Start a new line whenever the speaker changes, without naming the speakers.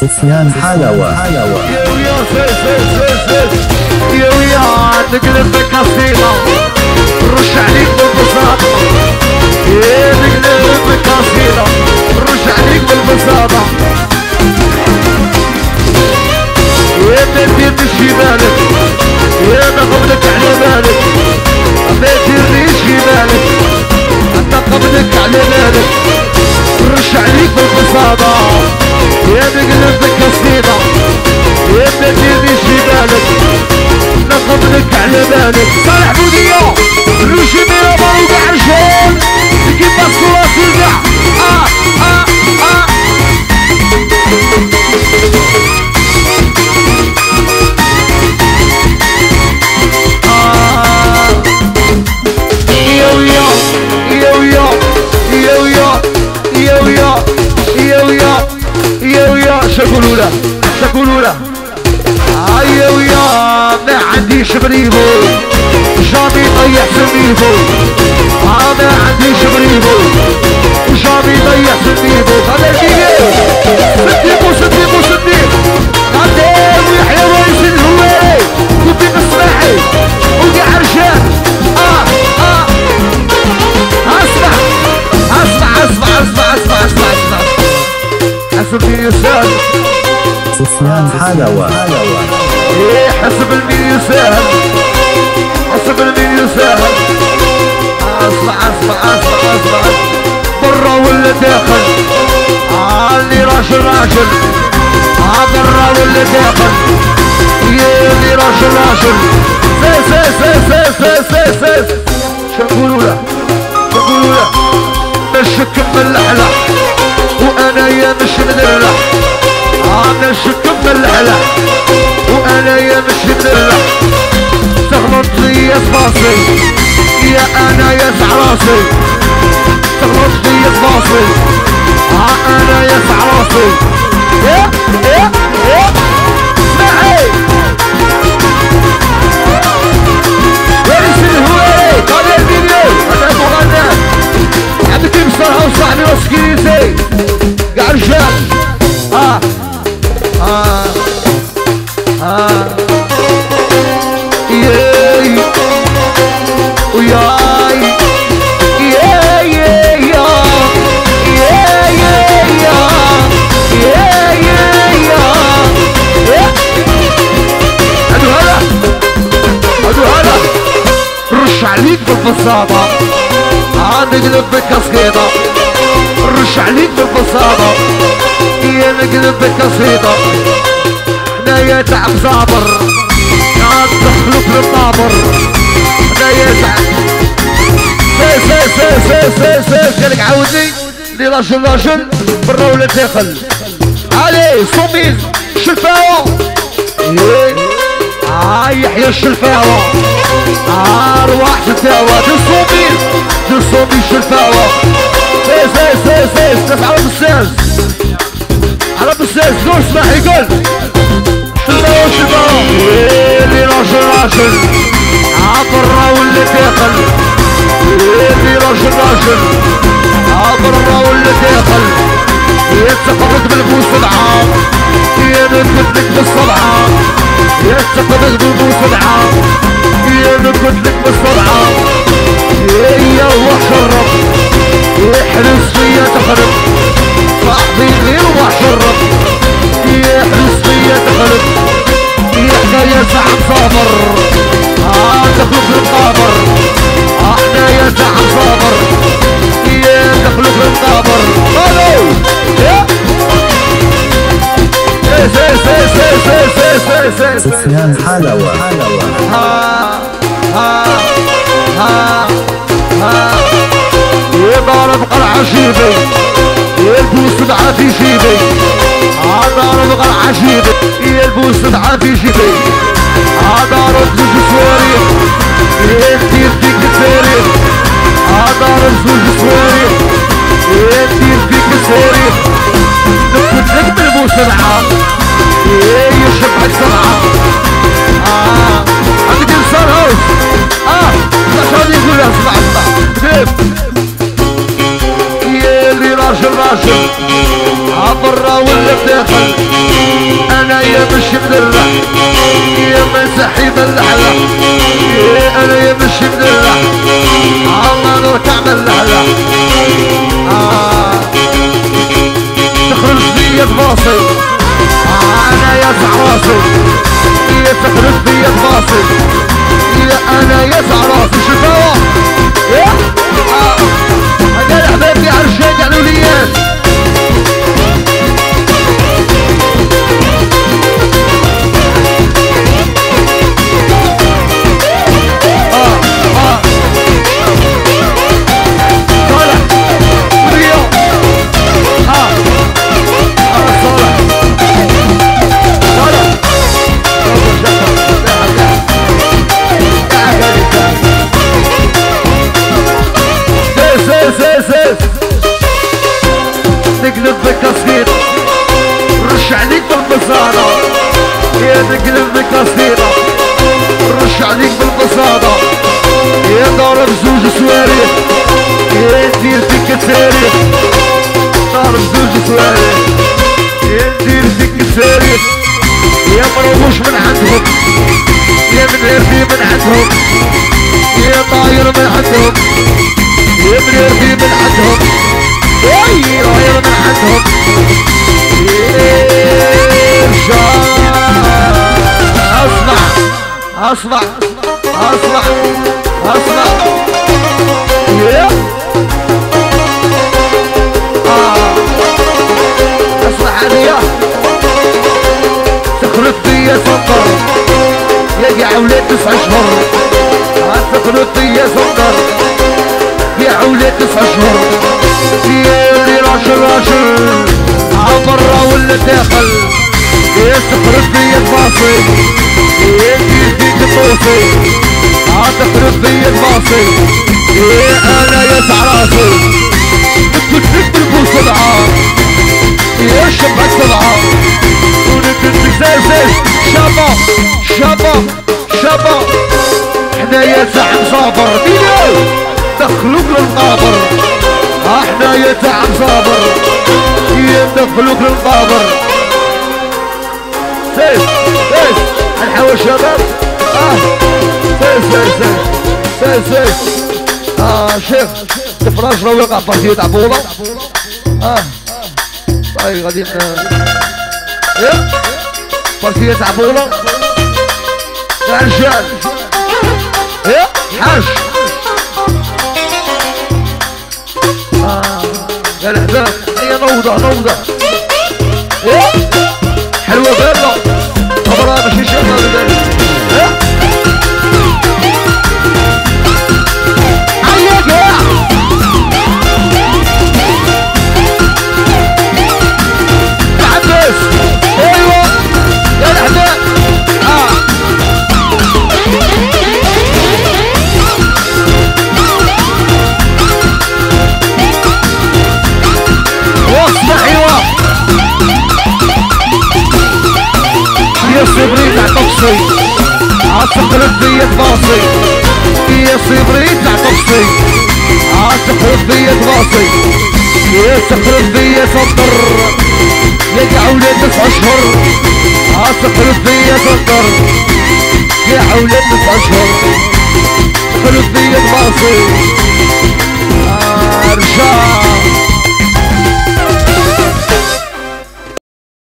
سفيان حلاوة. حلوى
يا ويا تقلبك قصيدة رش عليك بالبساطه يا تقلبك اصيله رش عليك بالبساطه يا تدير مشي بالك يا نقبلك على بالك ما يديرنيش بالك نقبلك على بالك رش عليك بالبساطة. يا بقلبك قصيدة يا بنتي بجبالك ناخذ لك على بالك. صالح بوديو عنديش بريبو جامي ضيع سميبو. ما عنديش بريبو جامي ضيع سميبو. هذا الجيل. سديبو سديبو سديبو قدام ويحيى رئيس الهواري وفي مصباحي وقع عرشان آه آه. أسمع. أسمع أسمع أسمع أسمع أسمع أسمع. حسب يسال
سفيان
إيه حسب الميزان حسب الميزان. اصبع اصبع اصبع اصبع برا ولا داخل؟ علي راجل راجل برا ولا داخل؟ يلي راجل راجل سي سي سي سي سي سيس شنقولوا له؟ شنقولوا له؟ مش كمل أحلى وأنا يا مش مدلع أنا شكم الحلح يا أنا يا سعراسي تغلط لي يا صباصي ها أنا يا سعراسي يا يا يا اسمعي. رئيس الهواري طالع الفيديو أنا مغنى عندك بصراحة وصاحبي وسكيزي قاع رجال آه آه آه بالبساطة آه نقلب بالكاسكيطة رش عليك بالبساطة يا نقلب بالكاسكيطة حنايا تعب صابر يا ندخلو في الطابر حنايا تعب سي سي سي سي سي سي قالك عاودني لي راجل راجل برا ولا داخل علي إيه. آه يحيى الشلفاوة. آه، أرواح شلفاوة. دسومي دسومي شلفاوة سيس سيس سيس سيس على بالسيس على بالسيس نور اسمح يقول. شلفاوة شلفاوة. ويلي راجل راجل. عبر واللي تيقل ويلي راجل راجل. عبر واللي تيقل يتفقد بالبوس العام. ينفذ لك بالصدعه يا تقبل القلوب وخدعة يا لك بالسرعة يا وحرة.
سفيان حلوة حلوة
ها ها ها ها يضرب شيبي في شيبي عضرب قرعة شيبي يلبس سبعة في شيبي عضرب زوج سواري. يدي يديك الساري عضرب زوج سواري. يدي يديك الساري نكتب نكتب سبعة اللحلة. إيه أنا يا مشي الله نركع من اللحلة. آه. تخرج بيا تباصي آه أنا يا راسي يا تخرج بيا تباصي سيس سيس نقلب بكاسير. رش عليك بالبصارة يا نقلب بكاسيرة رش عليك بالبصارة يا ضارب زوج سواري. يا ندير فيك تساري ضارب زوج سواري. يا ندير فيك تساري يا مروش من عندهم. يا من هربي من عندهم. يا طاير من عندهم. من هربي من عندهم يا طاير من عندهم ارجع اسمع اسمع اسمع اسمع يا آه. اسمع هذه تخلط بيا سكر يا عولاد تسع شهور تخلط بيا سكر يا عولاد تسع شهور يا اللي راشل راشل عبرة ولا داخل. يا تخلط بيا تباصي يا فيك توصي تخلط بيا تباصي يا أنا يا راسي كنت تكتب صدعة يا شبك صدعة زازاز. شابا شابا شابا إحنا يا زعم صابر. مينو دخلوك للقابر أحنا يا زعم صابر. يا دخلوك للقابر سيس سيس الحوا شباب آه. سيس سيس سيس سيس آه شيخ تفراش رويق عبارتية عبوضة آه. طيب غادي إيه بارتية عبولة يا رجال إيه حاج no longer عتقلب بيا تباصي يا صبري تاع طقسي عتقلب بيا تباصي يا تقلب بيا صدر يا عولاد تسع اشهر عتقلب بيا صدر يا عولاد تسع اشهر تقلب بيا ارجع